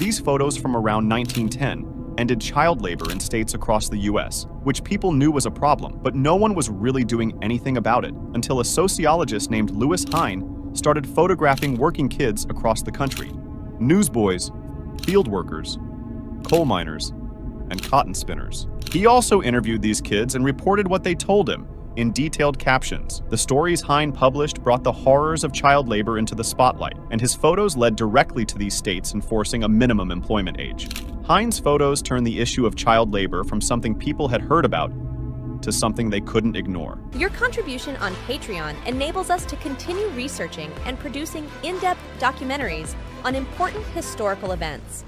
These photos from around 1910 ended child labor in states across the US, which people knew was a problem, but no one was really doing anything about it until a sociologist named Lewis Hine started photographing working kids across the country. Newsboys, field workers, coal miners, and cotton spinners. He also interviewed these kids and reported what they told him in detailed captions. The stories Hine published brought the horrors of child labor into the spotlight, and his photos led directly to these states enforcing a minimum employment age. Hine's photos turned the issue of child labor from something people had heard about to something they couldn't ignore. Your contribution on Patreon enables us to continue researching and producing in depth documentaries on important historical events.